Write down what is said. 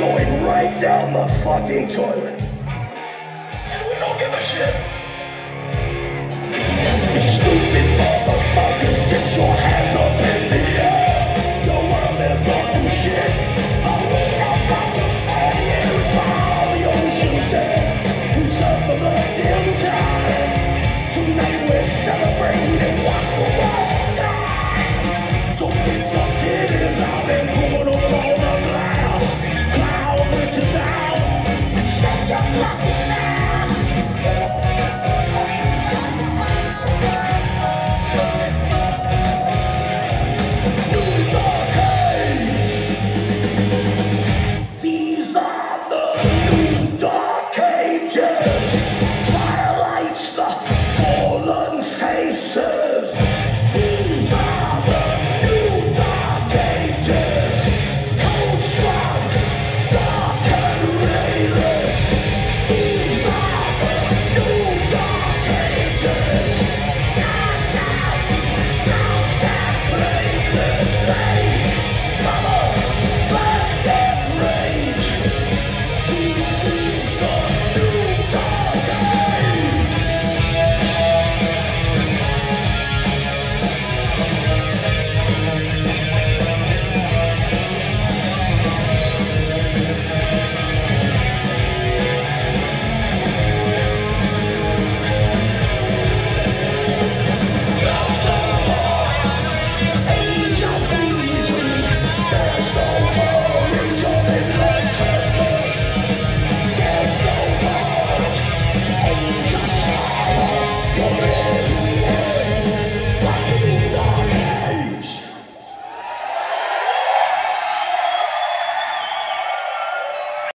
going right down the fucking toilet. shit.